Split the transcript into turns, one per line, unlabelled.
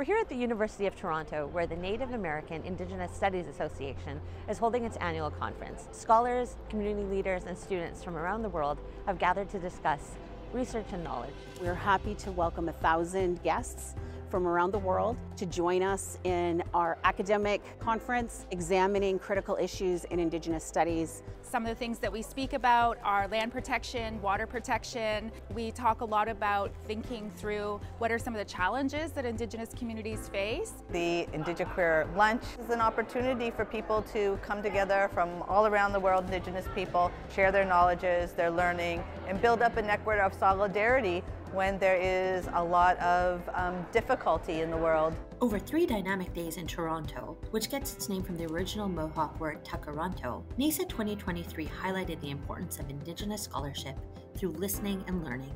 We're here at the University of Toronto where the Native American Indigenous Studies Association is holding its annual conference. Scholars, community leaders, and students from around the world have gathered to discuss research and knowledge.
We're happy to welcome a thousand guests from around the world to join us in our academic conference examining critical issues in Indigenous studies.
Some of the things that we speak about are land protection, water protection. We talk a lot about thinking through what are some of the challenges that Indigenous communities face.
The Indigiqueer Lunch is an opportunity for people to come together from all around the world, Indigenous people, share their knowledges, their learning, and build up a network of solidarity when there is a lot of um, difficulty in the world.
Over three dynamic days in Toronto, which gets its name from the original Mohawk word Tkaronto, NAISA 2023 highlighted the importance of Indigenous scholarship through listening and learning.